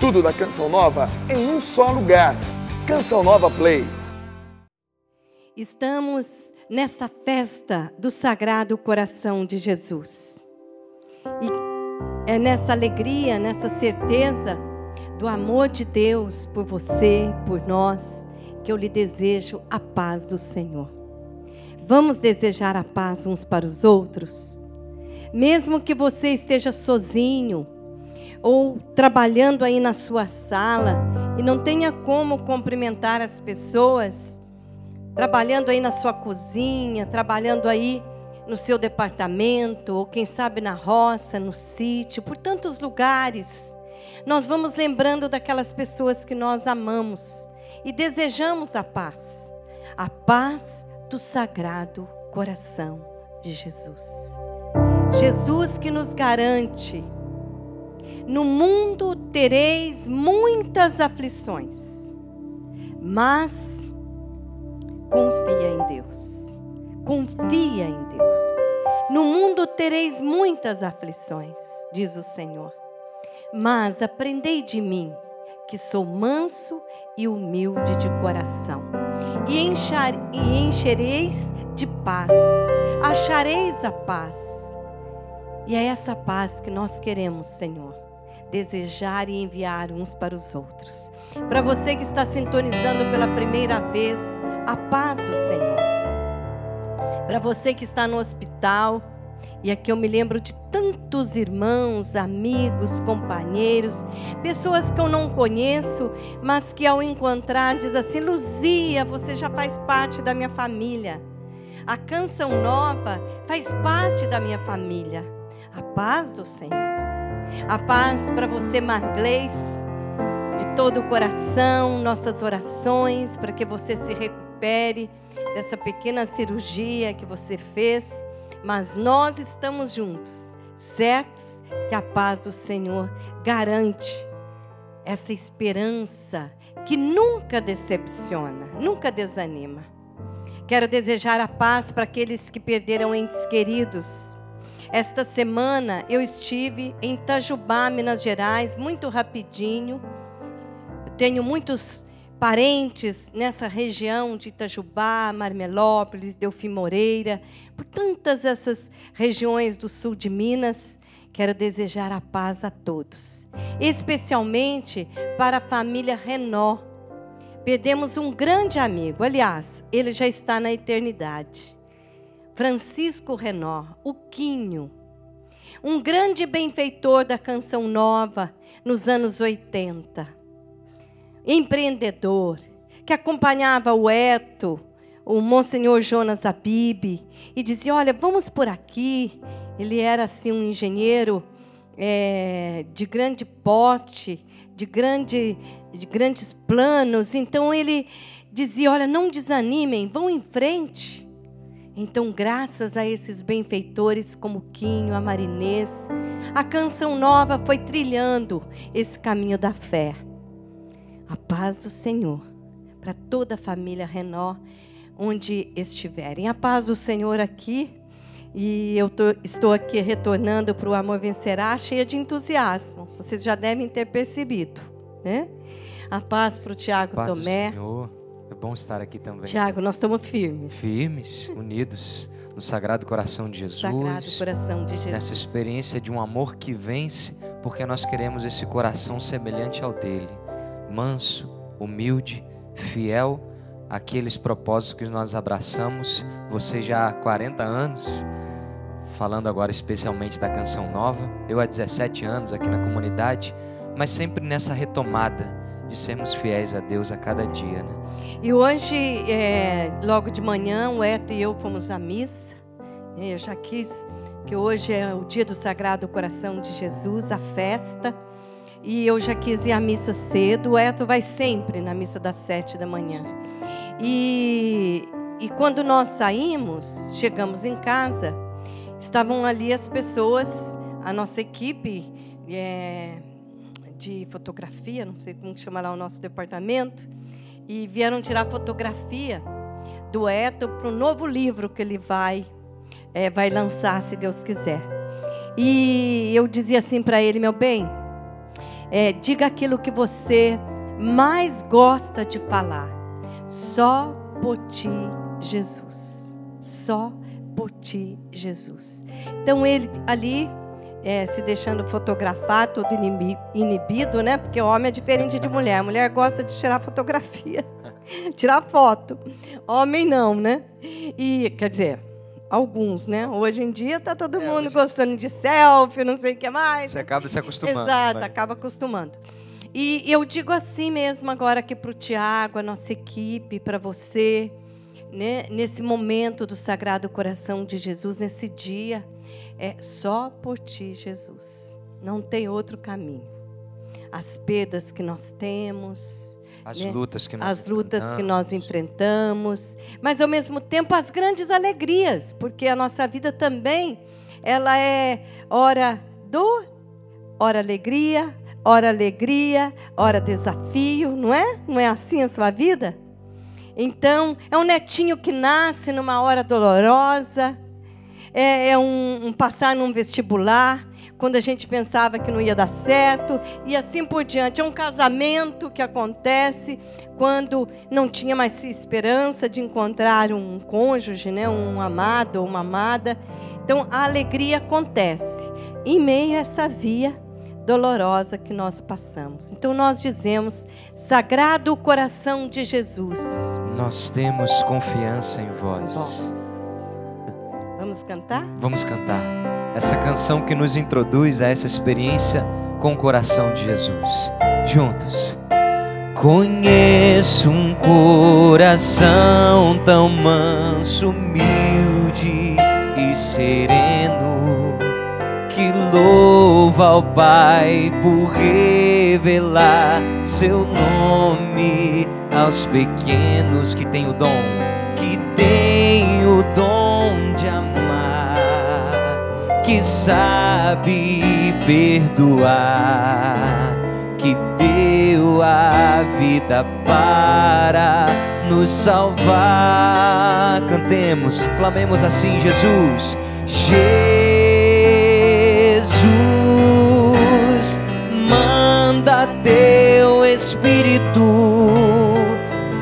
Tudo da Canção Nova em um só lugar. Canção Nova Play. Estamos nessa festa do Sagrado Coração de Jesus. E é nessa alegria, nessa certeza do amor de Deus por você, por nós, que eu lhe desejo a paz do Senhor. Vamos desejar a paz uns para os outros? Mesmo que você esteja sozinho, ou trabalhando aí na sua sala e não tenha como cumprimentar as pessoas, trabalhando aí na sua cozinha, trabalhando aí no seu departamento, ou quem sabe na roça, no sítio, por tantos lugares. Nós vamos lembrando daquelas pessoas que nós amamos e desejamos a paz. A paz do sagrado coração de Jesus. Jesus que nos garante no mundo tereis muitas aflições, mas confia em Deus. Confia em Deus. No mundo tereis muitas aflições, diz o Senhor. Mas aprendei de mim, que sou manso e humilde de coração, e, enchar, e enchereis de paz, achareis a paz. E é essa paz que nós queremos, Senhor desejar e enviar uns para os outros. Para você que está sintonizando pela primeira vez, a paz do Senhor. Para você que está no hospital, e aqui eu me lembro de tantos irmãos, amigos, companheiros, pessoas que eu não conheço, mas que ao encontrar diz assim: Luzia, você já faz parte da minha família. A canção nova faz parte da minha família. A paz do Senhor. A paz para você, Marglês, de todo o coração, nossas orações para que você se recupere dessa pequena cirurgia que você fez. Mas nós estamos juntos, certos que a paz do Senhor garante essa esperança que nunca decepciona, nunca desanima. Quero desejar a paz para aqueles que perderam entes queridos, esta semana eu estive em Itajubá, Minas Gerais, muito rapidinho. Eu tenho muitos parentes nessa região de Itajubá, Marmelópolis, Delfim Moreira, por tantas essas regiões do sul de Minas. Quero desejar a paz a todos, especialmente para a família Renó. Perdemos um grande amigo, aliás, ele já está na eternidade. Francisco Renó, o Quinho, um grande benfeitor da canção nova nos anos 80. Empreendedor, que acompanhava o Eto, o Monsenhor Jonas Abib, e dizia: Olha, vamos por aqui. Ele era assim um engenheiro é, de grande pote, de, grande, de grandes planos. Então ele dizia: Olha, não desanimem, vão em frente. Então, graças a esses benfeitores como Quinho, a Marinês, a canção nova foi trilhando esse caminho da fé. A paz do Senhor para toda a família Renó, onde estiverem. A paz do Senhor aqui. E eu tô, estou aqui retornando para o Amor Vencerá, cheia de entusiasmo. Vocês já devem ter percebido, né? A paz para o Tiago Tomé. Do Senhor bom estar aqui também. Tiago, nós estamos firmes. Firmes, unidos no Sagrado Coração de Jesus. Sagrado Coração de Jesus. Nessa experiência de um amor que vence, porque nós queremos esse coração semelhante ao dele. Manso, humilde, fiel àqueles propósitos que nós abraçamos. Você já há 40 anos, falando agora especialmente da canção nova. Eu há 17 anos aqui na comunidade, mas sempre nessa retomada de sermos fiéis a Deus a cada dia. Né? E hoje, é, logo de manhã, o Eto e eu fomos à missa. Eu já quis que hoje é o dia do Sagrado Coração de Jesus, a festa. E eu já quis ir à missa cedo. O Eto vai sempre na missa das sete da manhã. E, e quando nós saímos, chegamos em casa, estavam ali as pessoas, a nossa equipe. É, de fotografia, não sei como chama lá o nosso departamento, e vieram tirar fotografia do Eto para o novo livro que ele vai, é, vai lançar, se Deus quiser. E eu dizia assim para ele, meu bem, é, diga aquilo que você mais gosta de falar. Só por ti, Jesus. Só por ti, Jesus. Então ele ali é, se deixando fotografar, todo inibido, né? Porque o homem é diferente de mulher. A mulher gosta de tirar fotografia, tirar foto. Homem não, né? E quer dizer, alguns, né? Hoje em dia tá todo é, mundo hoje... gostando de selfie, não sei o que mais. Você acaba se acostumando. Exato, vai. acaba acostumando. E eu digo assim mesmo agora aqui para o Tiago, a nossa equipe, para você, né? nesse momento do Sagrado Coração de Jesus, nesse dia, é só por ti, Jesus. Não tem outro caminho. As perdas que nós temos, as né? lutas que nós as lutas que nós enfrentamos, mas ao mesmo tempo as grandes alegrias, porque a nossa vida também ela é hora dor, hora alegria, hora alegria, hora desafio, não é? Não é assim a sua vida? Então, é um netinho que nasce numa hora dolorosa, é, é um, um passar num vestibular, quando a gente pensava que não ia dar certo, e assim por diante. É um casamento que acontece quando não tinha mais esperança de encontrar um cônjuge, né, um amado ou uma amada. Então a alegria acontece em meio a essa via dolorosa que nós passamos. Então nós dizemos: Sagrado coração de Jesus. Nós temos confiança em vós. vós. Vamos cantar? Vamos cantar essa canção que nos introduz a essa experiência com o coração de Jesus. Juntos. Conheço um coração tão manso, humilde e sereno louva ao Pai por revelar seu nome aos pequenos que têm o dom, que têm o dom de amar que sabe perdoar, que deu a vida para nos salvar. Cantemos, clamemos assim, Jesus. Jesus, manda teu Espírito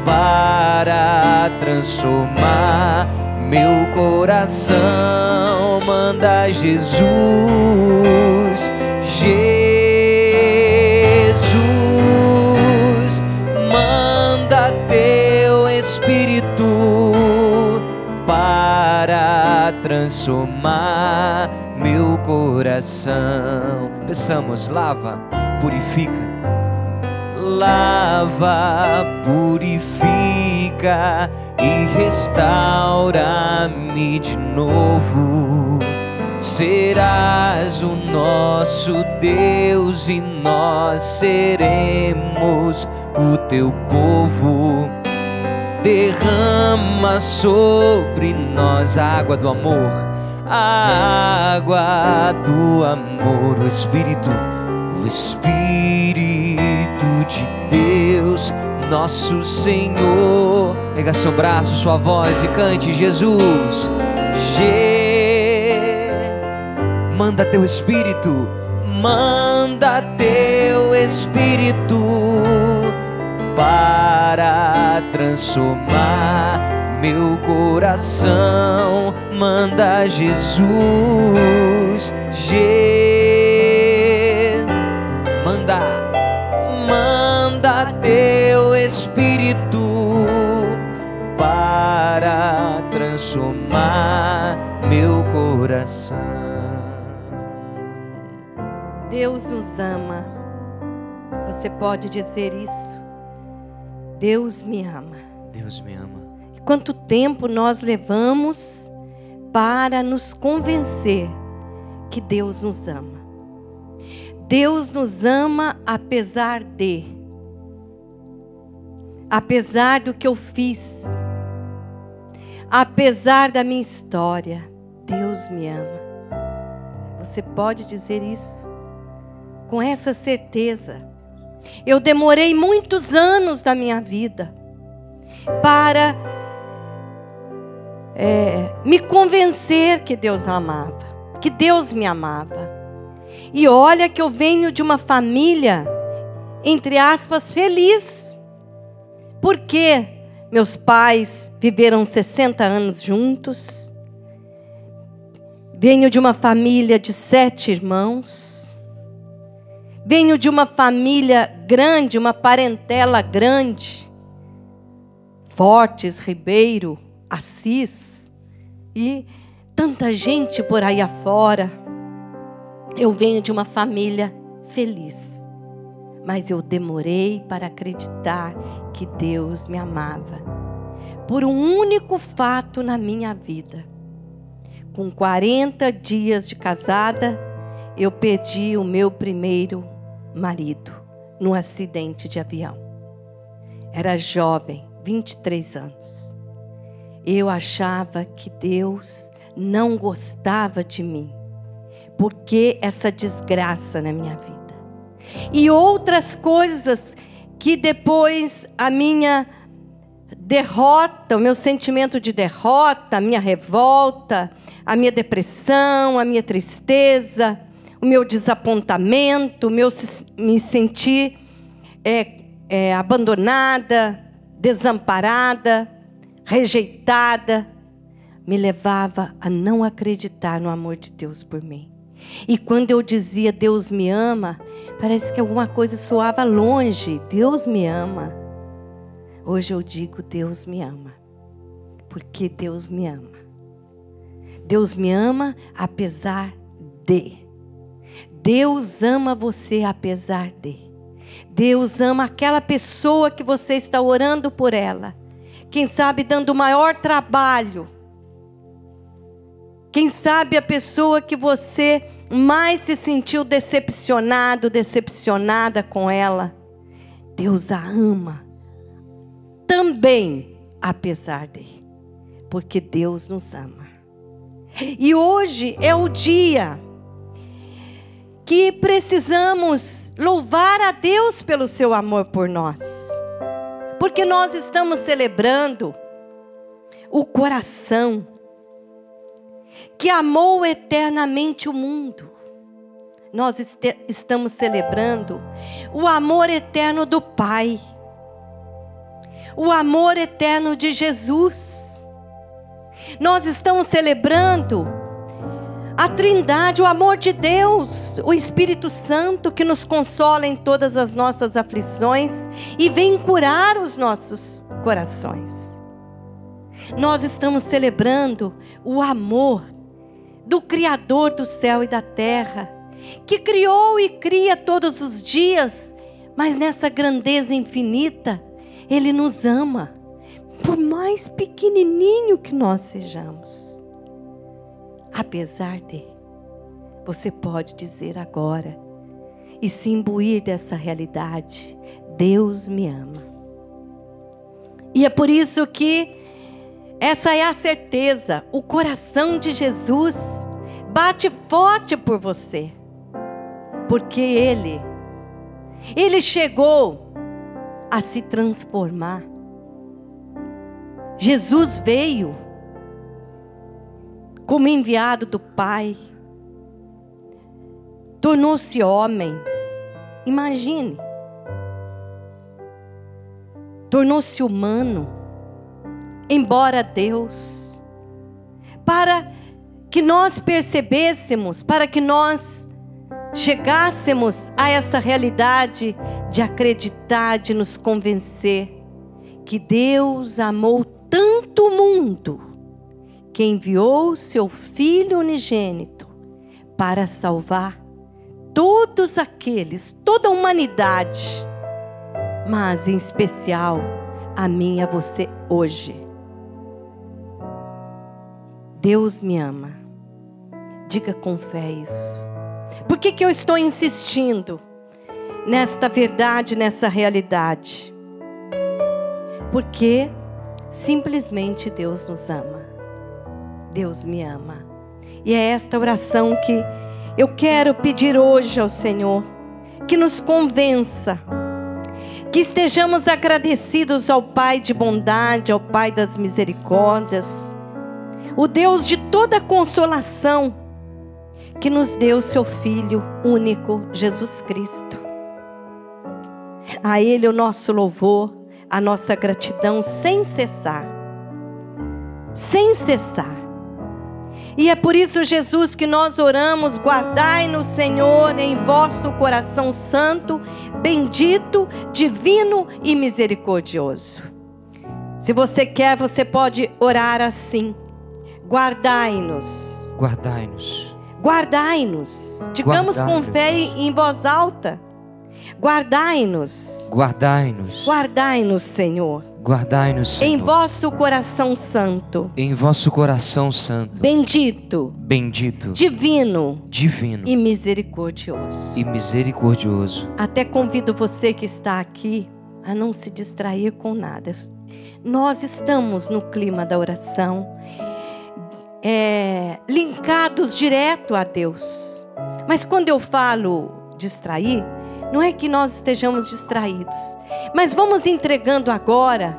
para transformar meu coração. Manda Jesus, Jesus, manda teu Espírito para transformar coração. Peçamos, lava, purifica lava, purifica e restaura-me de novo. Serás o nosso Deus e nós seremos o teu povo. Derrama sobre nós a água do amor, a água do amor, o Espírito, o Espírito de Deus nosso Senhor. Pega seu braço, sua voz e cante Jesus. G. Manda teu espírito, manda teu espírito para transformar meu coração. Manda Jesus. Manda, manda teu Espírito para transformar meu coração. Deus nos ama. Você pode dizer isso. Deus me ama. Deus me ama. Quanto tempo nós levamos para nos convencer que Deus nos ama? Deus nos ama apesar de apesar do que eu fiz, apesar da minha história, Deus me ama. Você pode dizer isso com essa certeza. Eu demorei muitos anos da minha vida para é, me convencer que Deus amava, que Deus me amava. E olha que eu venho de uma família entre aspas, feliz. Porque meus pais viveram 60 anos juntos. Venho de uma família de sete irmãos. Venho de uma família grande, uma parentela grande. Fortes, Ribeiro, Assis e tanta gente por aí afora. Eu venho de uma família feliz, mas eu demorei para acreditar que Deus me amava. Por um único fato na minha vida. Com 40 dias de casada, eu perdi o meu primeiro marido num acidente de avião. Era jovem, 23 anos. Eu achava que Deus não gostava de mim. Porque essa desgraça na minha vida. E outras coisas que depois a minha derrota, o meu sentimento de derrota, a minha revolta, a minha depressão, a minha tristeza, o meu desapontamento, o meu me sentir é, é, abandonada, desamparada, rejeitada, me levava a não acreditar no amor de Deus por mim. E quando eu dizia Deus me ama, parece que alguma coisa soava longe. Deus me ama. Hoje eu digo Deus me ama. Porque Deus me ama. Deus me ama apesar de. Deus ama você apesar de. Deus ama aquela pessoa que você está orando por ela. Quem sabe dando o maior trabalho. Quem sabe a pessoa que você mais se sentiu decepcionado, decepcionada com ela, Deus a ama também, apesar dele, porque Deus nos ama. E hoje é o dia que precisamos louvar a Deus pelo seu amor por nós, porque nós estamos celebrando o coração que amou eternamente o mundo. Nós estamos celebrando o amor eterno do Pai, o amor eterno de Jesus. Nós estamos celebrando a Trindade, o amor de Deus, o Espírito Santo que nos consola em todas as nossas aflições e vem curar os nossos corações. Nós estamos celebrando o amor do Criador do céu e da terra, que criou e cria todos os dias, mas nessa grandeza infinita, Ele nos ama, por mais pequenininho que nós sejamos. Apesar de, você pode dizer agora, e se imbuir dessa realidade: Deus me ama. E é por isso que essa é a certeza. O coração de Jesus bate forte por você. Porque ele ele chegou a se transformar. Jesus veio como enviado do Pai. Tornou-se homem. Imagine. Tornou-se humano embora Deus, para que nós percebêssemos, para que nós chegássemos a essa realidade de acreditar, de nos convencer que Deus amou tanto o mundo que enviou seu Filho unigênito para salvar todos aqueles, toda a humanidade, mas em especial a mim e a você hoje. Deus me ama. Diga com fé isso. Por que, que eu estou insistindo nesta verdade, nessa realidade? Porque simplesmente Deus nos ama. Deus me ama. E é esta oração que eu quero pedir hoje ao Senhor, que nos convença, que estejamos agradecidos ao Pai de bondade, ao Pai das misericórdias, o Deus de toda consolação, que nos deu seu Filho único, Jesus Cristo. A Ele o nosso louvor, a nossa gratidão sem cessar. Sem cessar. E é por isso, Jesus, que nós oramos: guardai-nos, Senhor, em vosso coração santo, bendito, divino e misericordioso. Se você quer, você pode orar assim: guardai-nos. Guardai-nos. Guardai-nos. Digamos Guardai-nos. com fé em voz alta. Guardai-nos. Guardai-nos. Guardai-nos, Senhor, Guardai-nos, Senhor. em vosso coração santo, Em vosso coração santo. bendito, Bendito. divino Divino. e misericordioso. E misericordioso. Até convido você que está aqui a não se distrair com nada. Nós estamos no clima da oração, é, linkados direto a Deus. Mas quando eu falo distrair, não é que nós estejamos distraídos, mas vamos entregando agora.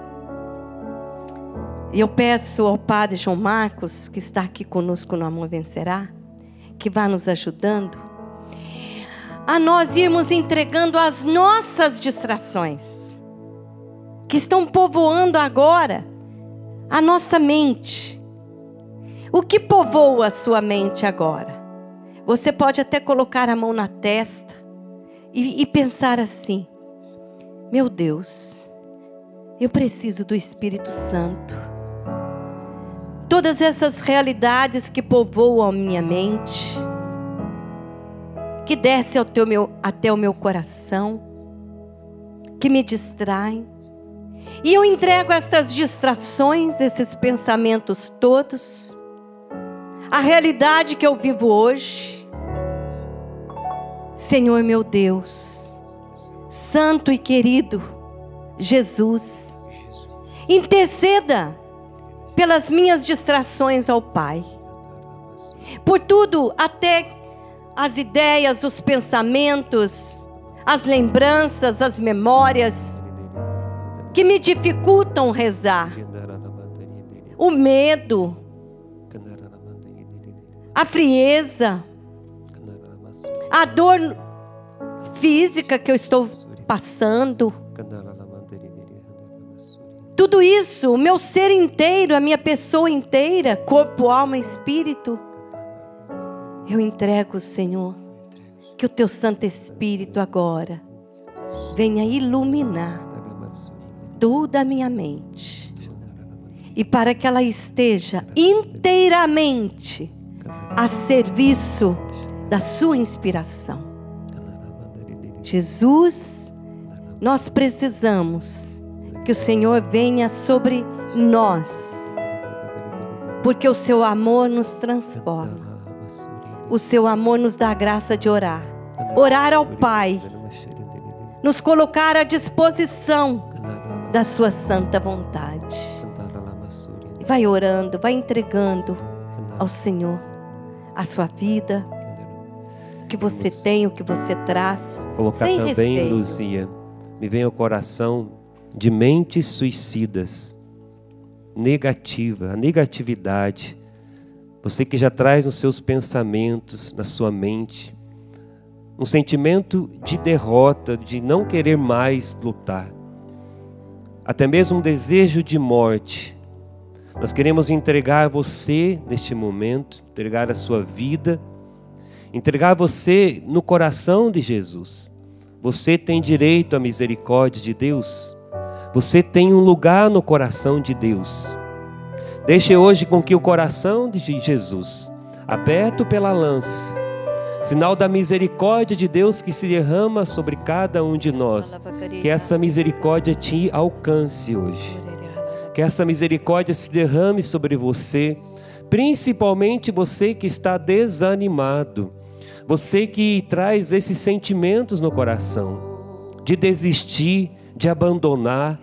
Eu peço ao Padre João Marcos, que está aqui conosco no Amor Vencerá, que vá nos ajudando a nós irmos entregando as nossas distrações, que estão povoando agora a nossa mente. O que povoa a sua mente agora? Você pode até colocar a mão na testa e, e pensar assim: meu Deus, eu preciso do Espírito Santo. Todas essas realidades que povoam a minha mente, que desce ao teu meu, até o meu coração, que me distraem. E eu entrego estas distrações, esses pensamentos todos, a realidade que eu vivo hoje. Senhor meu Deus, Santo e querido Jesus, interceda pelas minhas distrações ao Pai. Por tudo, até as ideias, os pensamentos, as lembranças, as memórias que me dificultam rezar. O medo, a frieza, a dor física que eu estou passando. Tudo isso, o meu ser inteiro, a minha pessoa inteira, corpo, alma, espírito, eu entrego, Senhor, que o teu Santo Espírito agora venha iluminar toda a minha mente e para que ela esteja inteiramente a serviço da sua inspiração. Jesus, nós precisamos que o Senhor venha sobre nós, porque o seu amor nos transforma. O seu amor nos dá a graça de orar. Orar ao Pai, nos colocar à disposição da sua santa vontade. Vai orando, vai entregando ao Senhor a sua vida, que você tem, o que você traz, Colocar sem também, receio. Luzia, me vem ao coração de mentes suicidas, negativa, a negatividade. Você que já traz nos seus pensamentos, na sua mente, um sentimento de derrota, de não querer mais lutar, até mesmo um desejo de morte. Nós queremos entregar você neste momento, entregar a sua vida, entregar você no coração de Jesus. Você tem direito à misericórdia de Deus. Você tem um lugar no coração de Deus. Deixe hoje com que o coração de Jesus, aberto pela lança, sinal da misericórdia de Deus que se derrama sobre cada um de nós, que essa misericórdia te alcance hoje. Que essa misericórdia se derrame sobre você, principalmente você que está desanimado, você que traz esses sentimentos no coração, de desistir, de abandonar,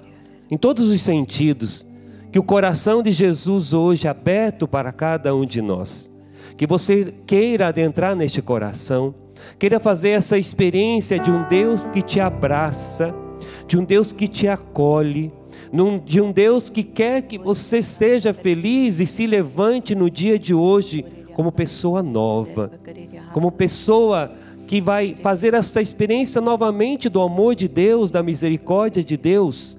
em todos os sentidos. Que o coração de Jesus hoje aberto para cada um de nós. Que você queira adentrar neste coração, queira fazer essa experiência de um Deus que te abraça, de um Deus que te acolhe, de um Deus que quer que você seja feliz e se levante no dia de hoje como pessoa nova, como pessoa que vai fazer esta experiência novamente do amor de Deus, da misericórdia de Deus,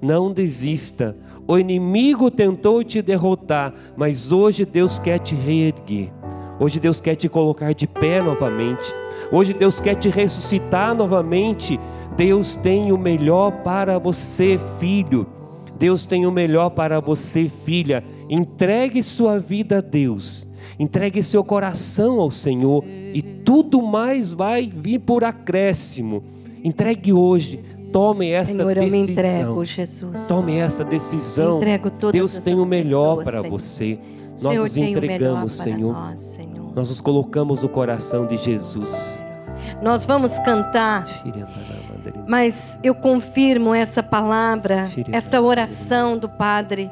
não desista. O inimigo tentou te derrotar, mas hoje Deus quer te reerguer. Hoje Deus quer te colocar de pé novamente. Hoje Deus quer te ressuscitar novamente. Deus tem o melhor para você, filho. Deus tem o melhor para você, filha. Entregue sua vida a Deus. Entregue seu coração ao Senhor e tudo mais vai vir por acréscimo. Entregue hoje. Tome essa Senhor, eu decisão. me entrego, Jesus. Tome essa decisão. Entrego todas Deus tem o melhor para você. Nós nos entregamos, Senhor. nós, Senhor. Nós nos colocamos no coração de Jesus. Nós vamos cantar, mas eu confirmo essa palavra, essa oração do Padre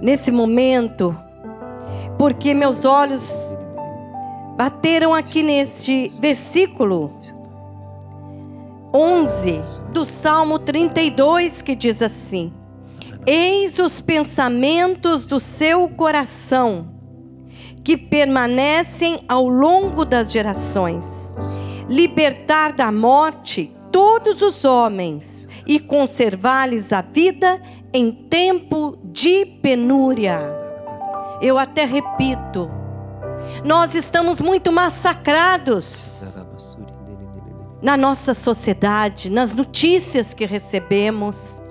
nesse momento, porque meus olhos bateram aqui neste versículo 11 do Salmo 32 que diz assim: Eis os pensamentos do seu coração que permanecem ao longo das gerações, libertar da morte todos os homens e conservar-lhes a vida em tempo de penúria. Eu até repito, nós estamos muito massacrados na nossa sociedade, nas notícias que recebemos.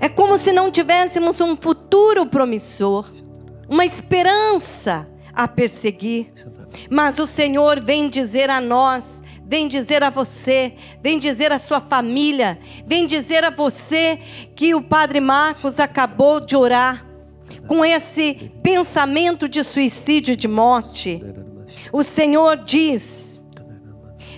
É como se não tivéssemos um futuro promissor, uma esperança a perseguir. Mas o Senhor vem dizer a nós, vem dizer a você, vem dizer a sua família, vem dizer a você que o Padre Marcos acabou de orar com esse pensamento de suicídio e de morte. O Senhor diz: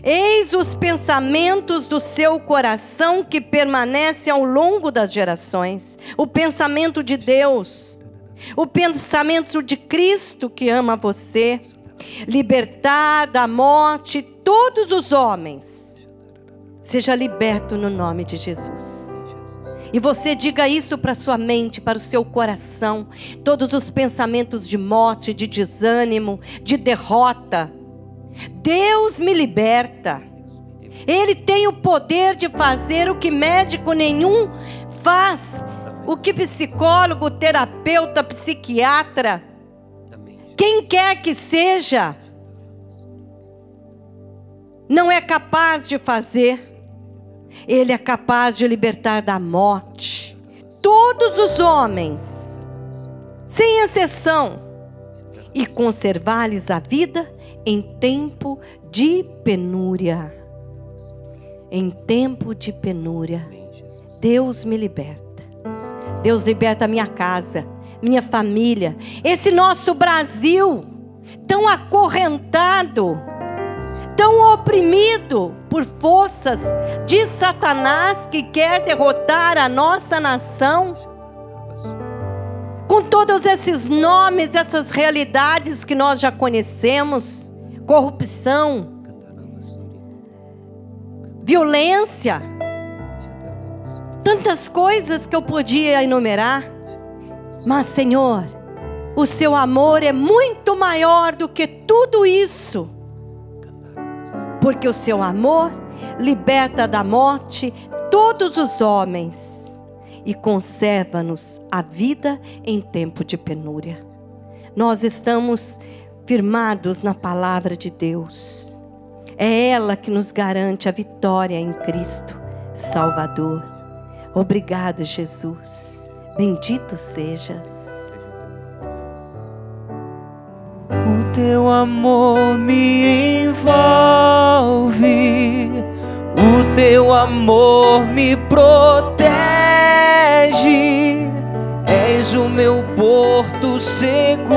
Eis os pensamentos do seu coração que permanece ao longo das gerações. O pensamento de Deus, o pensamento de Cristo que ama você, libertar da morte todos os homens. Seja liberto no nome de Jesus. E você diga isso para sua mente, para o seu coração. Todos os pensamentos de morte, de desânimo, de derrota. Deus me liberta. Ele tem o poder de fazer o que médico nenhum faz. O que psicólogo, terapeuta, psiquiatra, quem quer que seja, não é capaz de fazer. Ele é capaz de libertar da morte todos os homens, sem exceção, e conservar-lhes a vida em tempo de penúria. Em tempo de penúria, Deus me liberta. Deus liberta a minha casa, minha família, esse nosso Brasil tão acorrentado tão oprimido por forças de Satanás que quer derrotar a nossa nação. Com todos esses nomes, essas realidades que nós já conhecemos: corrupção, violência, tantas coisas que eu podia enumerar. Mas, Senhor, o seu amor é muito maior do que tudo isso porque o seu amor liberta da morte todos os homens e conserva-nos a vida em tempo de penúria. Nós estamos firmados na palavra de Deus. É ela que nos garante a vitória em Cristo, Salvador. Obrigado, Jesus. Bendito sejas. O teu amor me envolve, o teu amor me protege. És o meu porto seguro,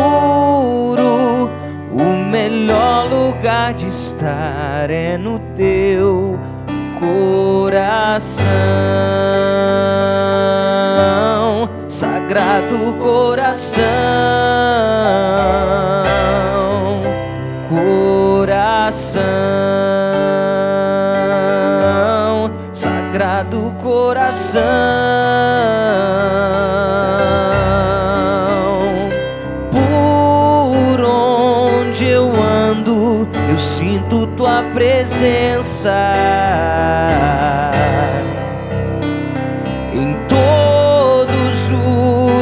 o melhor lugar de estar é no teu coração, sagrado coração, coração, sagrado coração. Por onde eu ando, eu sinto presença.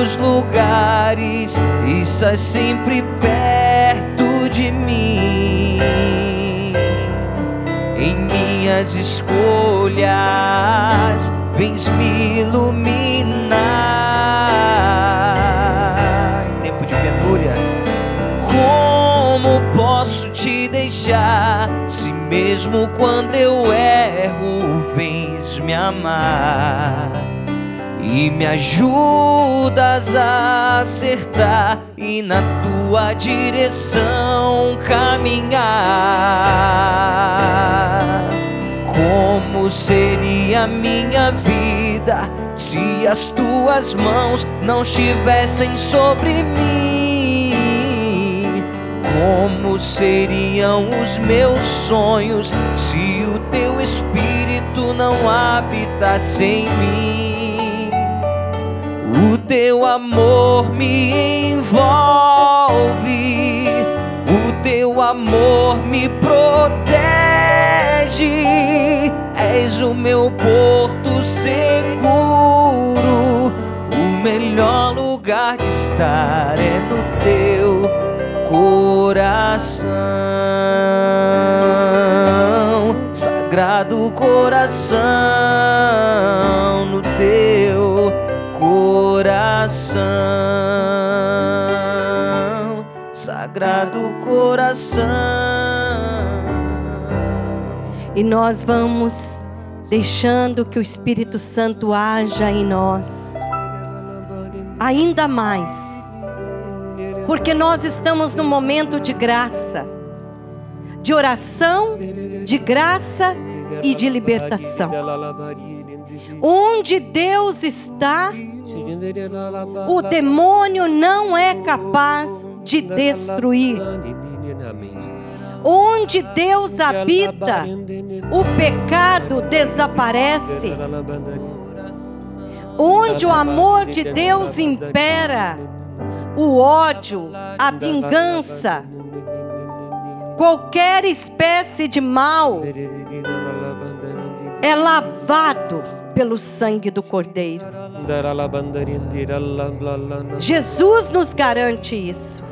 Os lugares, estás sempre perto de mim. Em minhas escolhas, vens me iluminar. Em tempo de penúria, como posso te deixar se mesmo quando eu erro, vens me amar? E me ajudas a acertar e na tua direção caminhar. Como seria minha vida se as tuas mãos não estivessem sobre mim? Como seriam os meus sonhos se o teu espírito não habitasse em mim? O teu amor me envolve, o teu amor me protege. És o meu porto seguro, o melhor lugar de estar é no teu coração. Sagrado coração, no teu coração, Sagrado coração. E nós vamos deixando que o Espírito Santo haja em nós ainda mais, porque nós estamos num momento de graça, de oração, de graça e de libertação. Onde Deus está, o demônio não é capaz de destruir. Onde Deus habita, o pecado desaparece. Onde o amor de Deus impera, o ódio, a vingança, qualquer espécie de mal é lavado pelo sangue do Cordeiro. Jesus nos garante isso.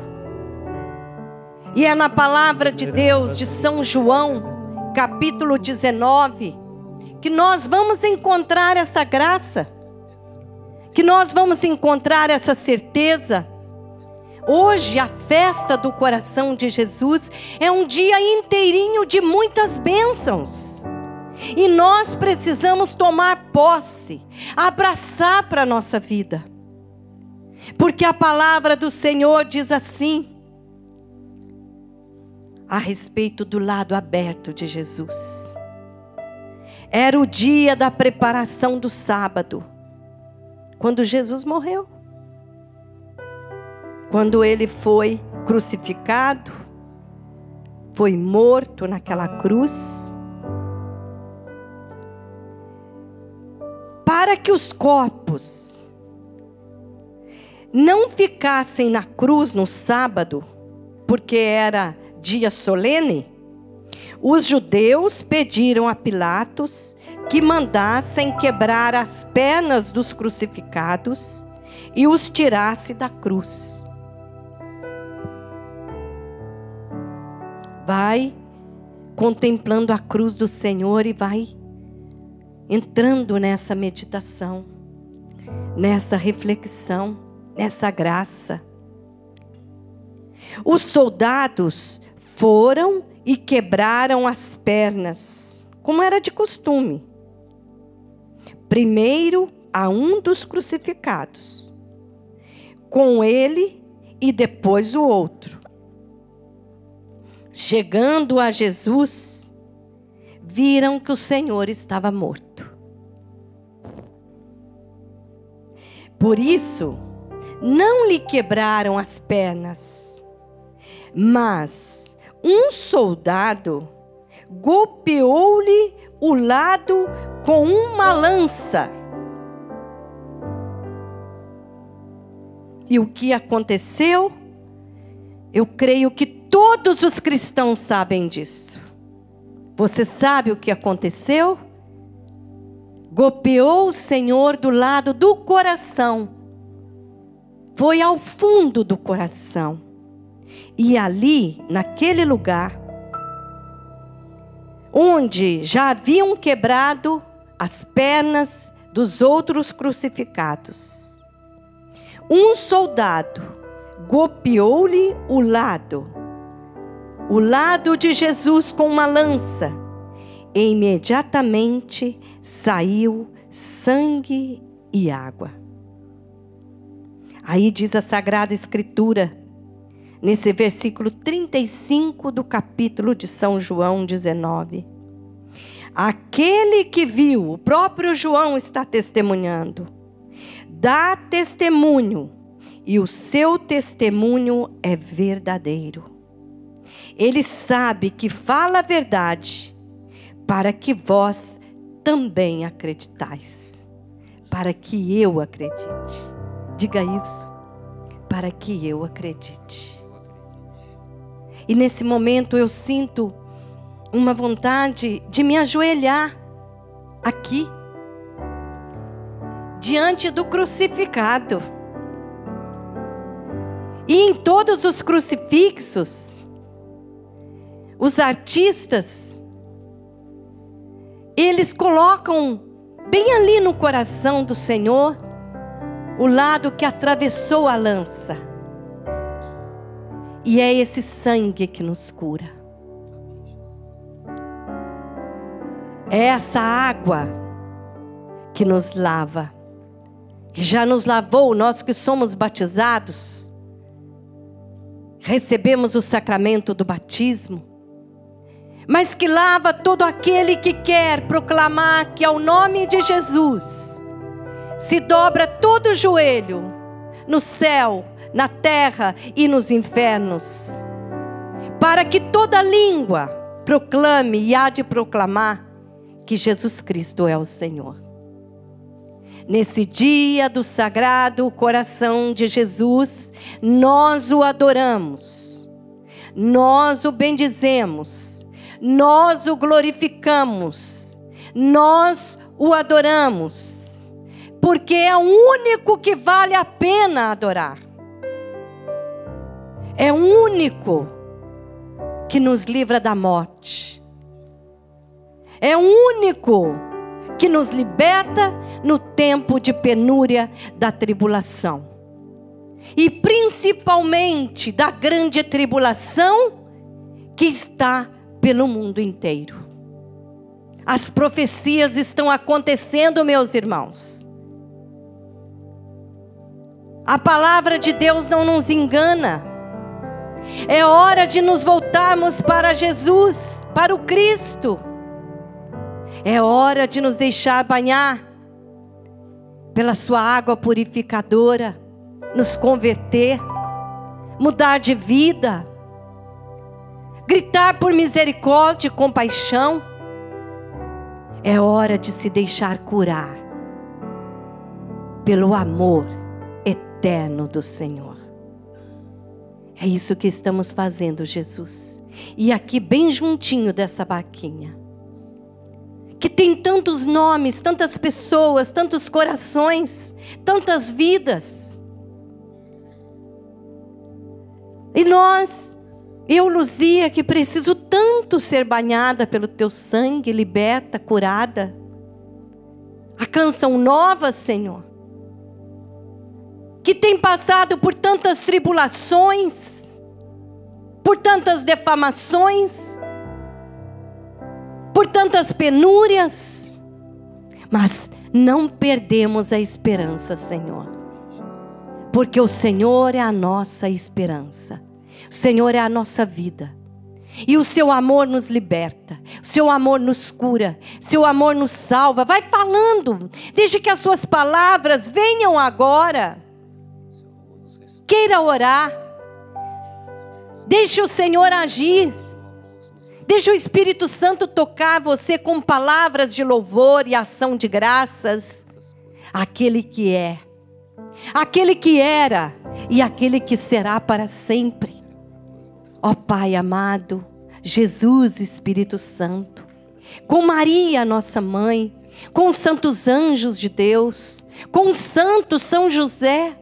E é na palavra de Deus de São João, capítulo 19, que nós vamos encontrar essa graça, que nós vamos encontrar essa certeza. Hoje, a festa do coração de Jesus é um dia inteirinho de muitas bênçãos. E nós precisamos tomar posse, abraçar para a nossa vida. Porque a palavra do Senhor diz assim, a respeito do lado aberto de Jesus. Era o dia da preparação do sábado, quando Jesus morreu. Quando ele foi crucificado, foi morto naquela cruz. Para que os corpos não ficassem na cruz no sábado, porque era dia solene, os judeus pediram a Pilatos que mandassem quebrar as pernas dos crucificados e os tirasse da cruz. Vai contemplando a cruz do Senhor e vai entrando nessa meditação, nessa reflexão, nessa graça. Os soldados foram e quebraram as pernas, como era de costume. Primeiro a um dos crucificados, com ele e depois o outro. Chegando a Jesus, viram que o Senhor estava morto. Por isso, não lhe quebraram as pernas, mas um soldado golpeou-lhe o lado com uma lança. E o que aconteceu? Eu creio que todos os cristãos sabem disso. Você sabe o que aconteceu? Golpeou o Senhor do lado do coração. Foi ao fundo do coração. E ali, naquele lugar, onde já haviam quebrado as pernas dos outros crucificados, um soldado golpeou-lhe o lado, o lado de Jesus com uma lança, e imediatamente saiu sangue e água. Aí diz a Sagrada Escritura, nesse versículo 35 do capítulo de São João 19. Aquele que viu, o próprio João está testemunhando, dá testemunho, e o seu testemunho é verdadeiro. Ele sabe que fala a verdade, para que vós também acreditais. Para que eu acredite. Diga isso. Para que eu acredite. E nesse momento eu sinto uma vontade de me ajoelhar aqui, diante do crucificado. E em todos os crucifixos, os artistas, eles colocam bem ali no coração do Senhor o lado que atravessou a lança. E é esse sangue que nos cura. É essa água que nos lava, que já nos lavou, nós que somos batizados, recebemos o sacramento do batismo, mas que lava todo aquele que quer proclamar que ao nome de Jesus se dobra todo joelho no céu, na terra e nos infernos, para que toda língua proclame e há de proclamar que Jesus Cristo é o Senhor. Nesse dia do sagrado coração de Jesus, nós o adoramos, nós o bendizemos, nós o glorificamos, nós o adoramos, porque é o único que vale a pena adorar. É o único que nos livra da morte. É o único que nos liberta no tempo de penúria da tribulação. E principalmente da grande tribulação que está pelo mundo inteiro. As profecias estão acontecendo, meus irmãos. A palavra de Deus não nos engana. É hora de nos voltarmos para Jesus, para o Cristo. É hora de nos deixar banhar pela Sua água purificadora, nos converter, mudar de vida, gritar por misericórdia e compaixão. É hora de se deixar curar pelo amor eterno do Senhor. É isso que estamos fazendo, Jesus. E aqui, bem juntinho dessa barquinha, que tem tantos nomes, tantas pessoas, tantos corações, tantas vidas. E nós, eu, Luzia, que preciso tanto ser banhada pelo teu sangue, liberta, curada. A canção nova, Senhor que tem passado por tantas tribulações, por tantas defamações, por tantas penúrias, mas não perdemos a esperança, Senhor, porque o Senhor é a nossa esperança, o Senhor é a nossa vida. E o seu amor nos liberta, o seu amor nos cura, seu amor nos salva. Vai falando, desde que as suas palavras venham agora queira orar. Deixe o Senhor agir. Deixe o Espírito Santo tocar você com palavras de louvor e ação de graças. Aquele que é, aquele que era e aquele que será para sempre. Ó Pai amado, Jesus Espírito Santo, com Maria, nossa mãe, com os santos anjos de Deus, com o santo São José.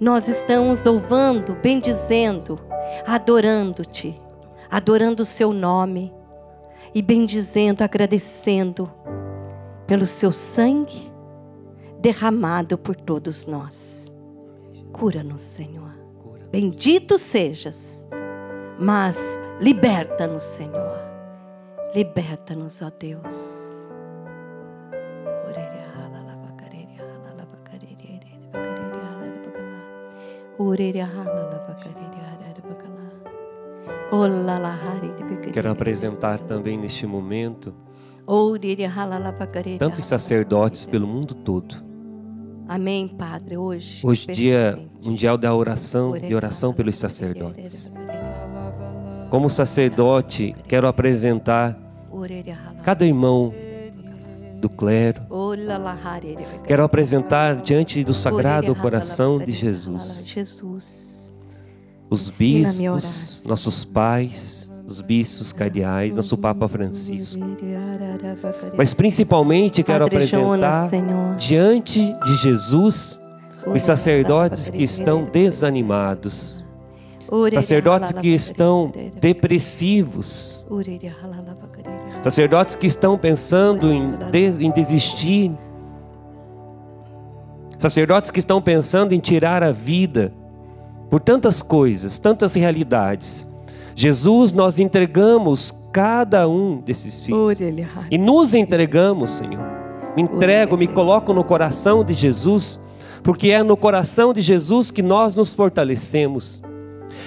Nós estamos louvando, bendizendo, adorando-te, adorando o seu nome e bendizendo, agradecendo pelo seu sangue derramado por todos nós. Cura-nos, Senhor. Bendito sejas, mas liberta-nos, Senhor. Liberta-nos, ó Deus. Quero apresentar também neste momento tantos sacerdotes pelo mundo todo. Amém, Padre. Hoje, Hoje dia mundial da oração e oração pelos sacerdotes. Como sacerdote, quero apresentar cada irmão do clero. Quero apresentar diante do sagrado coração de Jesus. Os bispos, nossos pais, os bispos cardeais, nosso Papa Francisco. Mas principalmente quero apresentar diante de Jesus os sacerdotes que estão desanimados, sacerdotes que estão depressivos, sacerdotes que estão pensando em desistir, sacerdotes que estão pensando em tirar a vida por tantas coisas, tantas realidades. Jesus, nós entregamos cada um desses filhos. E nos entregamos, Senhor. Me entrego, me coloco no coração de Jesus, porque é no coração de Jesus que nós nos fortalecemos.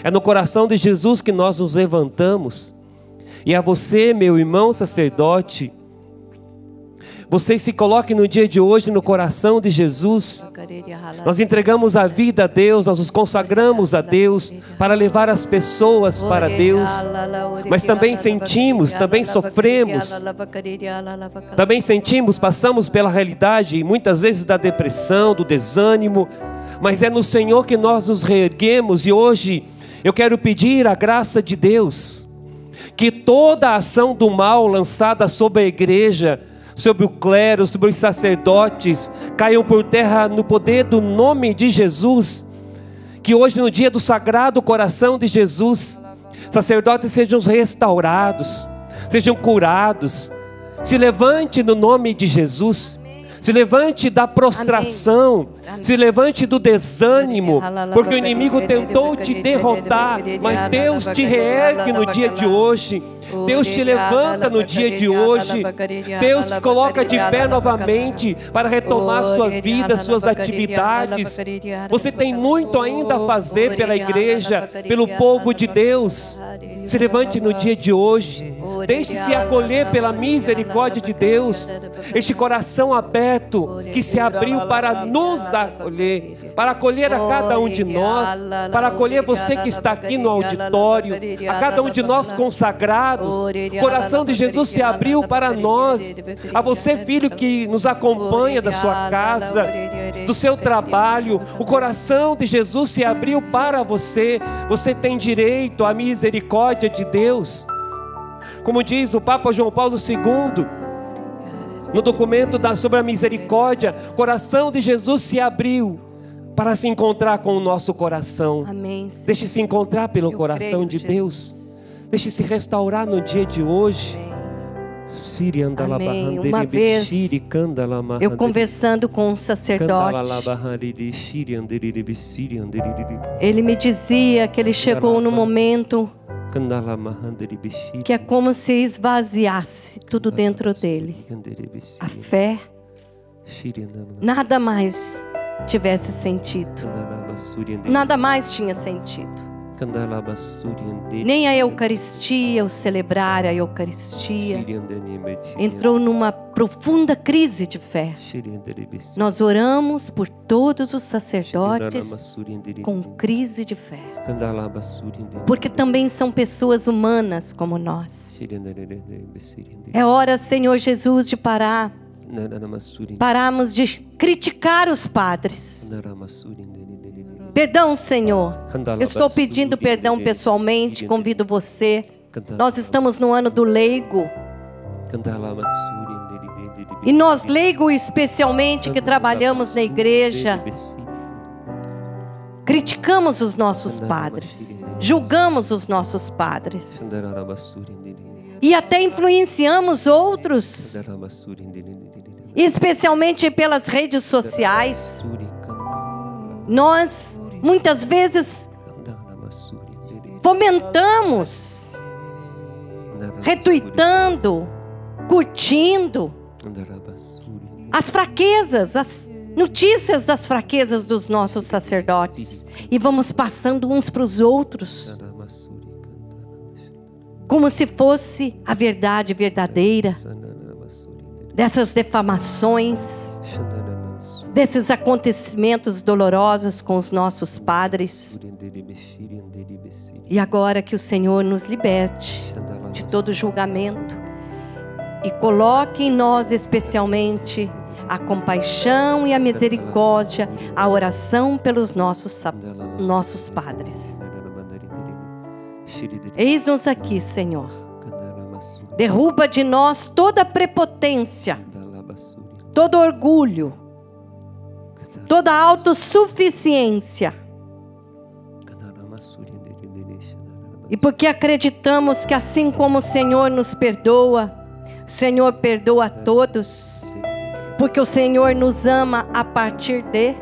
É no coração de Jesus que nós nos levantamos. E a você, meu irmão sacerdote, você se coloque no dia de hoje no coração de Jesus. Nós entregamos a vida a Deus, nós nos consagramos a Deus para levar as pessoas para Deus. Mas também sentimos, também sofremos, também sentimos, passamos pela realidade muitas vezes da depressão, do desânimo, mas é no Senhor que nós nos reerguemos e hoje eu quero pedir a graça de Deus que toda ação do mal lançada sobre a igreja, sobre o clero, sobre os sacerdotes, caiam por terra no poder do nome de Jesus. Que hoje, no dia do sagrado coração de Jesus, sacerdotes sejam restaurados, sejam curados. Se levante no nome de Jesus. Se levante da prostração, se levante do desânimo, porque o inimigo tentou te derrotar, mas Deus te reergue no dia de hoje. Deus te levanta no dia de hoje. Deus te coloca de pé novamente para retomar sua vida, suas atividades. Você tem muito ainda a fazer pela igreja, pelo povo de Deus. Se levante no dia de hoje. Deixe-se acolher pela misericórdia de Deus. Este coração aberto que se abriu para nos acolher, para acolher a cada um de nós, para acolher você que está aqui no auditório, a cada um de nós consagrados. O coração de Jesus se abriu para nós. A você, filho que nos acompanha da sua casa, do seu trabalho, o coração de Jesus se abriu para você. Você tem direito à misericórdia de Deus. Como diz o Papa João Paulo II, no documento da, sobre a misericórdia, o coração de Jesus se abriu para se encontrar com o nosso coração. Amém. Senhor. Deixe se encontrar pelo Eu coração de Jesus. Deus. Deixe se restaurar no dia de hoje. Amém. bahandere Uma vez, Eu conversando com um sacerdote, ele me dizia que ele chegou no momento que é como se esvaziasse tudo dentro dele. A fé, nada mais tivesse sentido. Nada mais tinha sentido. Nem a Eucaristia, o celebrar a Eucaristia, entrou numa profunda crise de fé. Nós oramos por todos os sacerdotes com crise de fé, porque também são pessoas humanas como nós. É hora, Senhor Jesus, de parar, pararmos de criticar os padres. Perdão, Senhor. Eu estou pedindo perdão pessoalmente, convido você. Nós estamos no ano do leigo. E nós, leigo especialmente, que trabalhamos na igreja, criticamos os nossos padres, julgamos os nossos padres e até influenciamos outros, especialmente pelas redes sociais. Nós muitas vezes fomentamos, retuitando, curtindo as fraquezas, as notícias das fraquezas dos nossos sacerdotes e vamos passando uns para os outros como se fosse a verdade verdadeira dessas defamações, desses acontecimentos dolorosos com os nossos padres. E agora que o Senhor nos liberte de todo julgamento e coloque em nós especialmente a compaixão e a misericórdia, a oração pelos nossos, nossos padres. Eis-nos aqui, Senhor. Derruba de nós toda prepotência, todo orgulho, toda autossuficiência. E porque acreditamos que assim como o Senhor nos perdoa, o Senhor perdoa a todos, porque o Senhor nos ama a partir de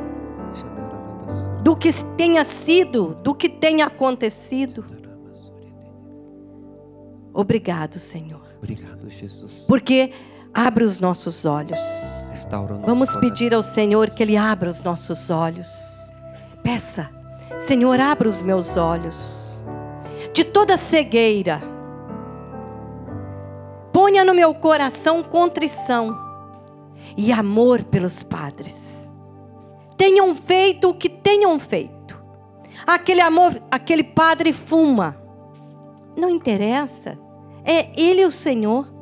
do que tenha sido, do que tenha acontecido. Obrigado, Senhor. Obrigado, Jesus. Porque abre os nossos olhos. Vamos pedir ao Senhor que Ele abra os nossos olhos. Peça, Senhor, abra os meus olhos de toda cegueira. Ponha no meu coração contrição e amor pelos padres. Tenham feito o que tenham feito. Aquele amor, aquele padre fuma. Não interessa. É Ele o Senhor.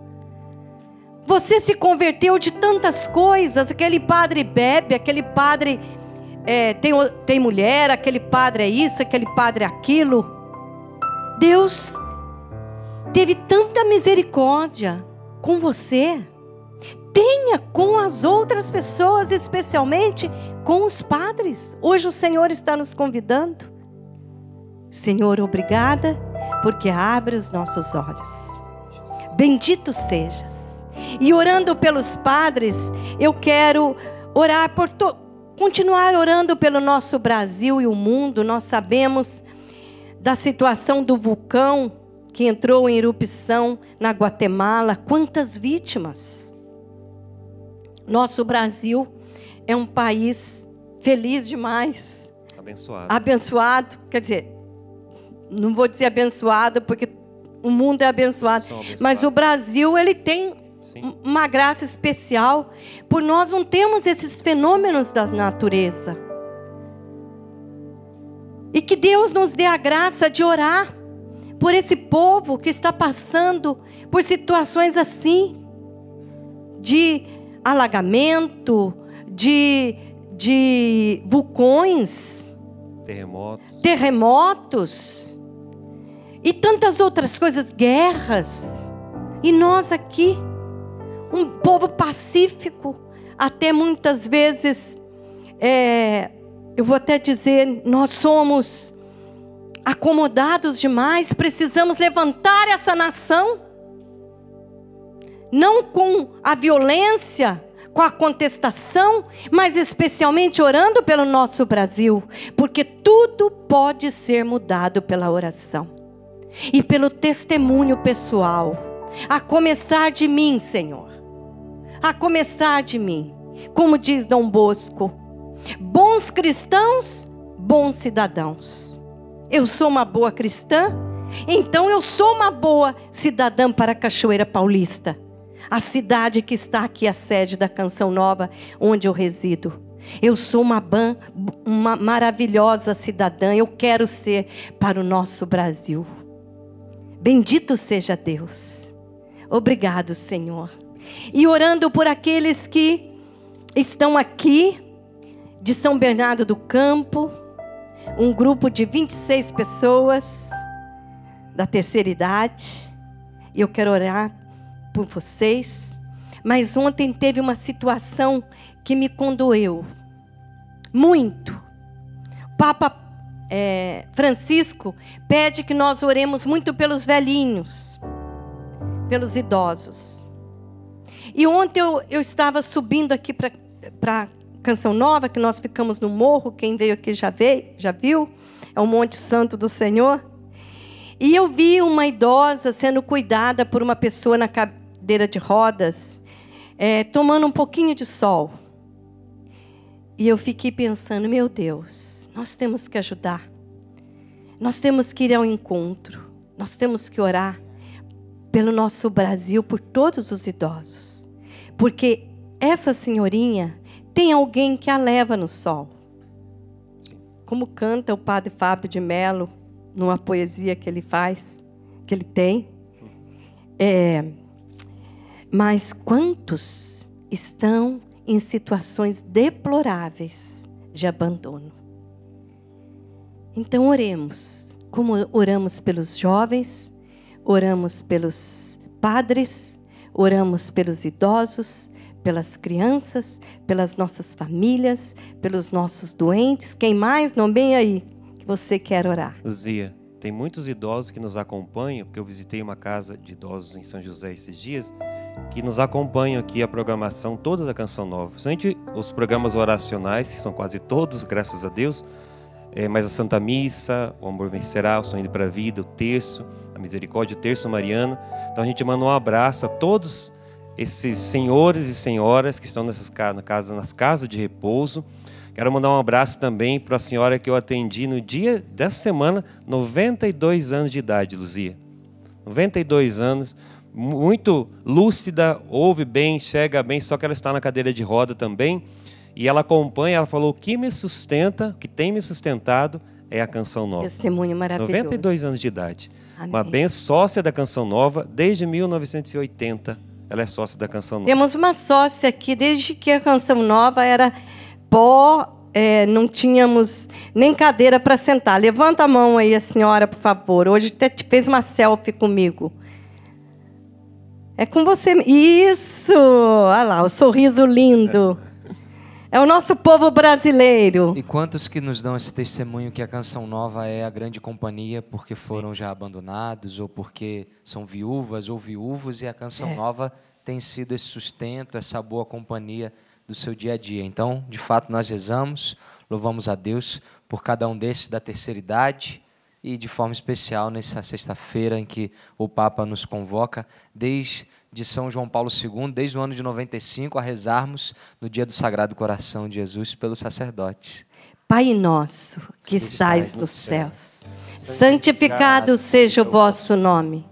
Você se converteu de tantas coisas. Aquele padre bebe, aquele padre é, tem, tem mulher, aquele padre é isso, aquele padre é aquilo. Deus teve tanta misericórdia com você. Tenha com as outras pessoas, especialmente com os padres. Hoje o Senhor está nos convidando. Senhor, obrigada porque abre os nossos olhos. Bendito sejas. E orando pelos padres, eu quero orar por to... continuar orando pelo nosso Brasil e o mundo. Nós sabemos da situação do vulcão que entrou em erupção na Guatemala, quantas vítimas. Nosso Brasil é um país feliz demais. Abençoado. Abençoado, quer dizer, não vou dizer abençoado, porque o mundo é abençoado, mas o Brasil ele tem Sim. uma graça especial, por nós não temos esses fenômenos da natureza. E que Deus nos dê a graça de orar por esse povo que está passando por situações assim, de alagamento, de, de vulcões, terremotos. terremotos e tantas outras coisas, guerras. E nós aqui, um povo pacífico, até muitas vezes, é, eu vou até dizer, nós somos acomodados demais, precisamos levantar essa nação, não com a violência, com a contestação, mas especialmente orando pelo nosso Brasil, porque tudo pode ser mudado pela oração e pelo testemunho pessoal, a começar de mim, Senhor. A começar de mim. Como diz Dom Bosco, bons cristãos, bons cidadãos. Eu sou uma boa cristã, então eu sou uma boa cidadã para a Cachoeira Paulista, a cidade que está aqui, a sede da Canção Nova, onde eu resido. Eu sou uma, uma maravilhosa cidadã, eu quero ser para o nosso Brasil. Bendito seja Deus. Obrigado, Senhor. E orando por aqueles que estão aqui de São Bernardo do Campo, um grupo de 26 pessoas da terceira idade. E eu quero orar por vocês, mas ontem teve uma situação que me condoeu muito. Papa é, Francisco pede que nós oremos muito pelos velhinhos, pelos idosos. E ontem eu, eu estava subindo aqui para Canção Nova, que nós ficamos no morro, quem veio aqui já veio, já viu, é o Monte Santo do Senhor. E eu vi uma idosa sendo cuidada por uma pessoa na cadeira de rodas, é, tomando um pouquinho de sol. E eu fiquei pensando, meu Deus, nós temos que ajudar. Nós temos que ir ao encontro. Nós temos que orar pelo nosso Brasil, por todos os idosos. Porque essa senhorinha tem alguém que a leva no sol. Como canta o padre Fábio de Mello, numa poesia que ele faz, que ele tem. É, mas quantos estão em situações deploráveis de abandono. Então oremos, como oramos pelos jovens, oramos pelos padres, oramos pelos idosos, pelas crianças, pelas nossas famílias, pelos nossos doentes. Quem mais? Não bem aí que você quer orar. Luzia, tem muitos idosos que nos acompanham, porque eu visitei uma casa de idosos em São José esses dias, que nos acompanham aqui a programação toda da Canção Nova. Principalmente os programas oracionais, que são quase todos, graças a Deus, é, mas a Santa Missa, o Amor Vencerá, o Sonho para a Vida, o Terço, a Misericórdia, o Terço Mariano. Então a gente manda um abraço a todos esses senhores e senhoras que estão nessas casas, nas casas de repouso. Quero mandar um abraço também para a senhora que eu atendi no dia dessa semana, 92 anos de idade, Luzia. 92 anos, muito lúcida, ouve bem, chega bem, só que ela está na cadeira de roda também. E ela acompanha, ela falou: o que me sustenta, o que tem me sustentado é a Canção Nova. Testemunho maravilhoso. 92 anos de idade. Amém. Uma bem sócia da Canção Nova desde 1980. Ela é sócia da Canção Nova. Temos uma sócia aqui desde que a Canção Nova era pó, é, não tínhamos nem cadeira para sentar. Levanta a mão aí, a senhora, por favor. Hoje até fez uma selfie comigo. É com você. Isso! Olha lá, o sorriso lindo. É o nosso povo brasileiro. E quantos que nos dão esse testemunho que a Canção Nova é a grande companhia porque foram já abandonados, ou porque são viúvas ou viúvos, e a Canção é. Nova tem sido esse sustento, essa boa companhia do seu dia a dia. Então, de fato, nós rezamos, louvamos a Deus por cada um desses da terceira idade e de forma especial nessa sexta-feira em que o Papa nos convoca, desde de São João Paulo II, desde o ano de 95, a rezarmos no dia do Sagrado Coração de Jesus pelos sacerdotes. Pai nosso, que estais nos céus, santificado seja o vosso nome.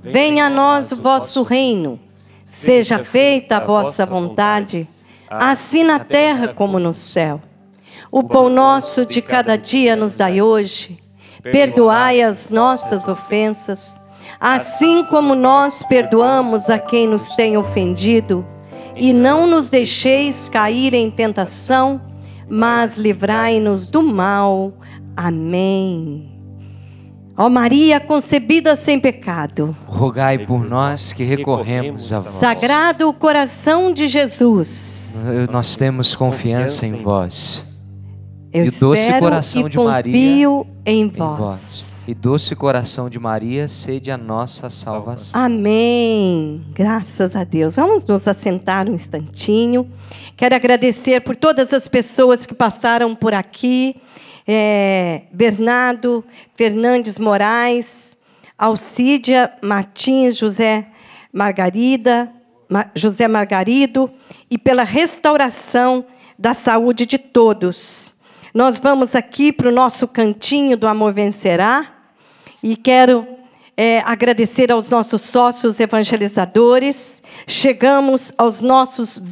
Venha a nós o vosso reino. Seja feita a vossa vontade assim na terra como no céu. O pão nosso de cada dia nos dai hoje. Perdoai as nossas ofensas, assim como nós perdoamos a quem nos tem ofendido. E não nos deixeis cair em tentação, mas livrai-nos do mal. Amém. Ó Maria concebida sem pecado, rogai por nós que recorremos a vós. Sagrado coração de Jesus, nós temos confiança em vós. Eu e doce coração de Maria em vós. em vós. E doce coração de Maria, sede a nossa salvação. Amém. Graças a Deus. Vamos nos assentar um instantinho. Quero agradecer por todas as pessoas que passaram por aqui é, Bernardo Fernandes Moraes, Alcídia Martins José Margarida, José Margarido, e pela restauração da saúde de todos. Nós vamos aqui para o nosso cantinho do Amor Vencerá, e quero é, agradecer aos nossos sócios evangelizadores. Chegamos aos nossos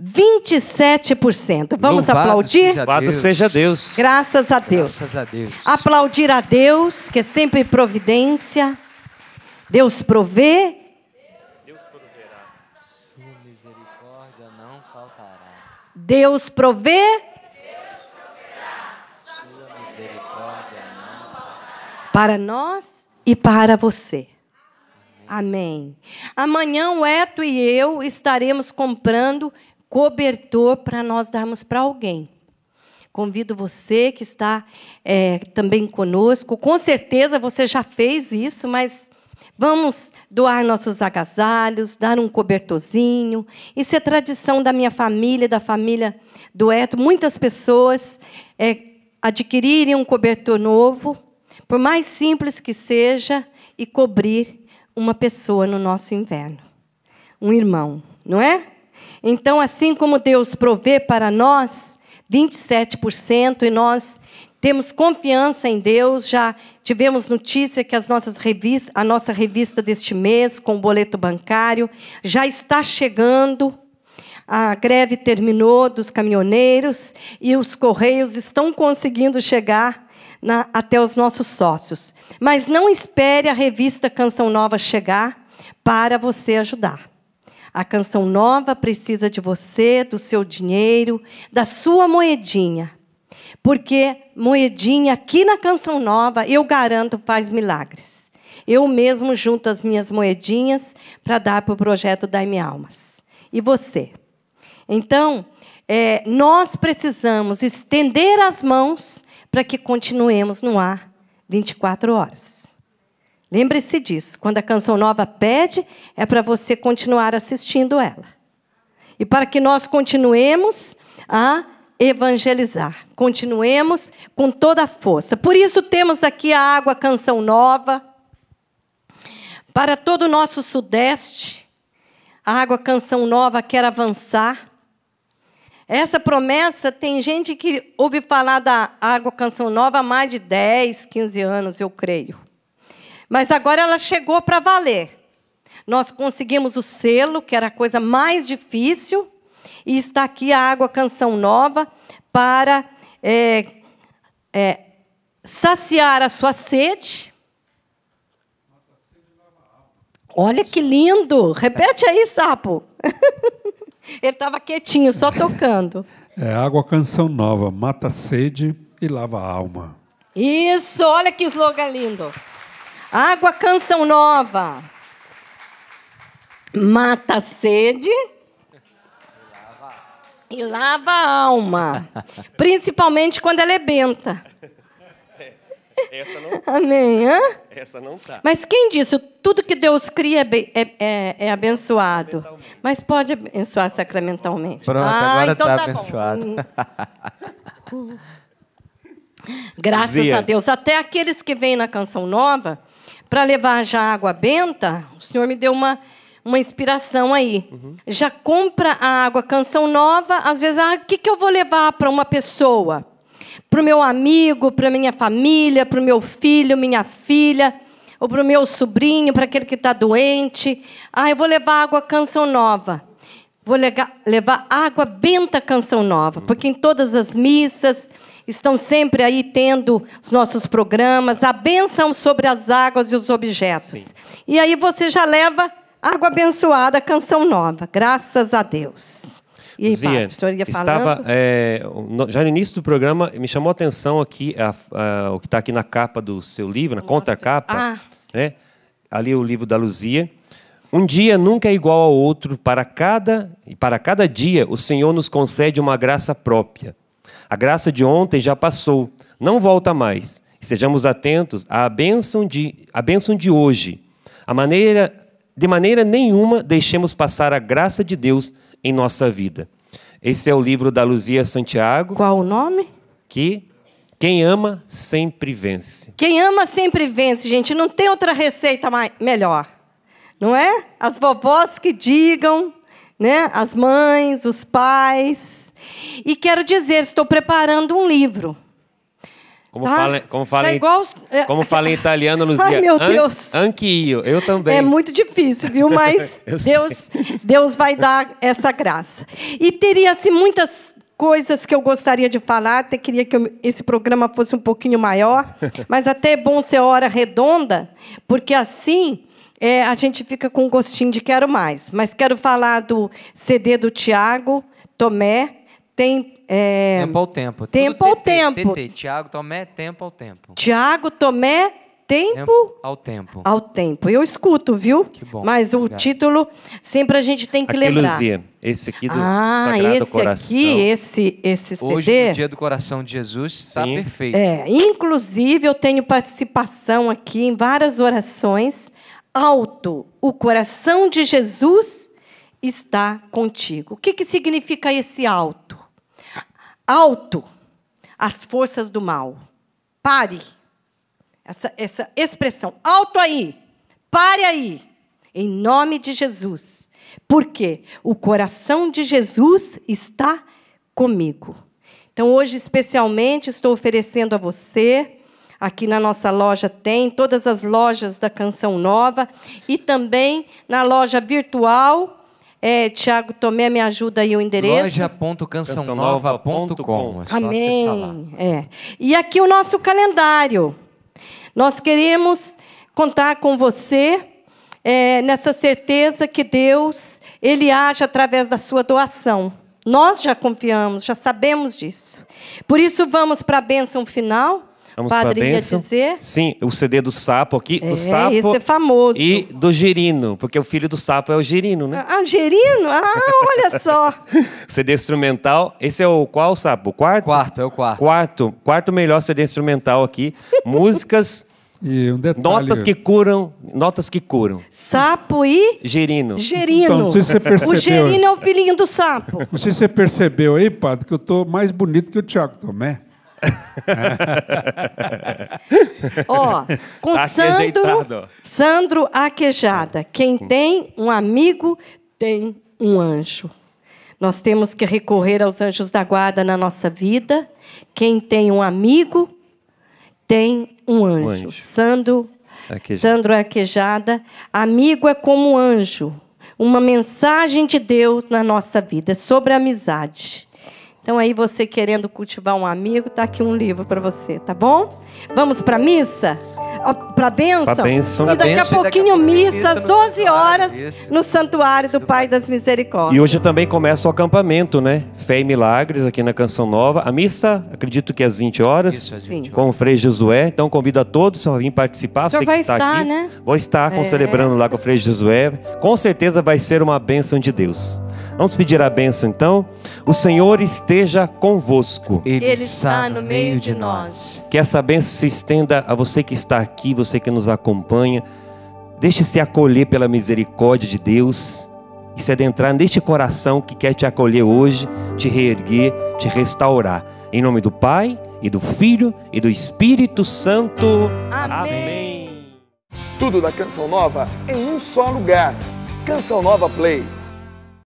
27%. Vamos Louvado aplaudir? Seja Louvado seja Deus. Graças a Deus. Graças a Deus. Aplaudir a Deus, que é sempre providência. Deus provê. Deus proverá. Sua misericórdia não faltará. Deus provê. Para nós e para você. Amém. Amanhã o Eto e eu estaremos comprando cobertor para nós darmos para alguém. Convido você que está é, também conosco. Com certeza você já fez isso, mas vamos doar nossos agasalhos, dar um cobertorzinho. Isso é tradição da minha família, da família do Eto. Muitas pessoas é, adquirirem um cobertor novo, por mais simples que seja, e cobrir uma pessoa no nosso inverno. Um irmão, não é? Então, assim como Deus provê para nós 27%, e nós temos confiança em Deus, já tivemos notícia que as nossas revistas, a nossa revista deste mês, com o boleto bancário, já está chegando. A greve terminou dos caminhoneiros e os correios estão conseguindo chegar na, até os nossos sócios. Mas não espere a revista Canção Nova chegar para você ajudar. A Canção Nova precisa de você, do seu dinheiro, da sua moedinha. Porque moedinha aqui na Canção Nova, eu garanto, faz milagres. Eu mesmo junto as minhas moedinhas para dar para o projeto Dai-me Almas. E você? Então, é, nós precisamos estender as mãos para que continuemos no ar 24 horas. Lembre-se disso. Quando a canção nova pede, é para você continuar assistindo ela. E para que nós continuemos a evangelizar. Continuemos com toda a força. Por isso temos aqui a água canção nova. Para todo o nosso sudeste, a água canção nova quer avançar. Essa promessa, tem gente que ouve falar da Água Canção Nova há mais de 10, 15 anos, eu creio. Mas agora ela chegou para valer. Nós conseguimos o selo, que era a coisa mais difícil, e está aqui a Água Canção Nova para é, é, saciar a sua sede. Olha que lindo! Repete aí, sapo. Ele estava quietinho, só tocando. É água canção nova, mata a sede e lava a alma. Isso, olha que slogan lindo. Água canção nova. Mata a sede e lava a alma. Principalmente quando ela é benta. Essa não, Amém. Hã? essa não tá. Mas quem disse? Tudo que Deus cria é, é- é- é abençoado. Mas pode abençoar sacramentalmente. Pronto, Ah, agora então tá bom. abençoado. Graças Zia. a Deus. Até aqueles que vêm na Canção Nova, para levar já água benta, o Senhor me deu uma, uma inspiração aí. Já compra a água Canção Nova, às vezes, ah, o que, que eu vou levar para uma pessoa? Para o meu amigo, para a minha família, para o meu filho, minha filha, ou para o meu sobrinho, para aquele que está doente. Ah, eu vou levar água Canção Nova. Vou levar água benta Canção Nova, porque em todas as missas estão sempre aí tendo os nossos programas, a bênção sobre as águas e os objetos. E aí você já leva água abençoada Canção Nova, graças a Deus. E aí, Zia, padre, ia estava, falando? é, no- já no início do programa, me chamou a atenção aqui, a- a- o que está aqui na capa do seu livro, na contracapa, Ah. né? ali o livro da Luzia. Um dia nunca é igual ao outro, para cada, e para cada dia o Senhor nos concede uma graça própria. A graça de ontem já passou, não volta mais. Sejamos atentos à bênção de, à bênção de hoje. A maneira, de maneira nenhuma deixemos passar a graça de Deus em nossa vida. Esse é o livro da Luzia Santiago, Qual o nome? que quem ama sempre vence. Quem ama sempre vence, gente. Não tem outra receita mai- melhor. Não é? As vovós que digam, né? As mães, os pais. E quero dizer, estou preparando um livro. Como Tá? fala, como fala, Tá em, igual é- como fala em italiano, Luzia. Ai, meu an- Deus. Anch'io, eu também. É muito difícil, viu? Mas. Deus, Deus vai dar essa graça. E teria assim, muitas coisas que eu gostaria de falar, até queria que eu- esse programa fosse um pouquinho maior, mas até é bom ser hora redonda, porque assim é, a gente fica com um gostinho de quero mais. Mas quero falar do CD do Tiago Tomé. Tem. É, Tempo ao tempo. Tempo Tudo ao TT, tempo. TT. Tiago, Tomé, tempo ao tempo. Tiago Tomé, tempo ao tempo. ao tempo. Eu escuto, viu? Que bom. Mas o Obrigado. título sempre a gente tem que Aqui, lembrar. Luzia, esse aqui do ah, Sagrado esse Coração. aqui, esse esse CD. Hoje, no dia do coração de Jesus, está perfeito. É, inclusive eu tenho participação aqui em várias orações. Alto, o coração de Jesus está contigo. O que, que significa esse alto? Alto, as forças do mal. Pare. Essa, essa expressão, alto aí, pare aí, em nome de Jesus. Porque o coração de Jesus está comigo. Então, hoje, especialmente, estou oferecendo a você. Aqui na nossa loja tem, todas as lojas da Canção Nova. E também na loja virtual. É, Tiago Tomé, me ajuda aí o endereço. Loja.cançãonova.com. É. Amém. É. E aqui o nosso calendário. Nós queremos contar com você é, nessa certeza que Deus ele age através da sua doação. Nós já confiamos, já sabemos disso. Por isso vamos para a bênção final. Vamos para a Padre ia bênção. dizer. Sim, o CD do sapo aqui. É, do sapo esse é famoso. E do girino, porque o filho do sapo é o girino, né? Ah, Gerino? Ah, olha só. CD instrumental. Esse é o qual sapo? O quarto? Quarto, é o quarto. Quarto. Quarto melhor CD instrumental aqui. Músicas, E um detalhe. notas que curam. Notas que curam. Sapo e Girino. gerino. Então, não sei se você percebeu. o gerino é o filhinho do sapo. Não sei se você percebeu aí, padre, que eu tô mais bonito que o Tiago Tomé. Ó, com Tá Sandro. Sandro Aquejada. Quem tem um amigo tem um anjo. Nós temos que recorrer aos anjos da guarda na nossa vida. Quem tem um amigo tem um anjo. anjo. Sandro, Aquejada. Sandro Aquejada. Amigo é como um anjo. Uma mensagem de Deus na nossa vida. Sobre a amizade. Então, aí, você querendo cultivar um amigo, tá aqui um livro para você, tá bom? Vamos para a missa? Para a bênção? Pra bênção. E daqui a Bênção, e daqui a pouquinho, missa, às no 12 santuário, horas, no Santuário do Pai das Misericórdias. E hoje também começa o acampamento, né? Fé e Milagres aqui na Canção Nova. A missa, acredito que é às 20 horas. Isso, às Sim. 20 Com o Frei Josué. Então convido a todos a vir participar. O senhor Você vai que está estar, aqui. né? Vou estar com- É. celebrando lá com o Frei Josué. Com certeza vai ser uma bênção de Deus. Vamos pedir a bênção então. O Senhor esteja convosco. Ele, Ele está no meio de nós. Que essa bênção se estenda a você que está aqui, você que nos acompanha. Deixe-se acolher pela misericórdia de Deus e se adentrar neste coração que quer te acolher hoje, te reerguer, te restaurar. Em nome do Pai, e do Filho, e do Espírito Santo. Amém. Tudo da Canção Nova em um só lugar. Canção Nova Play.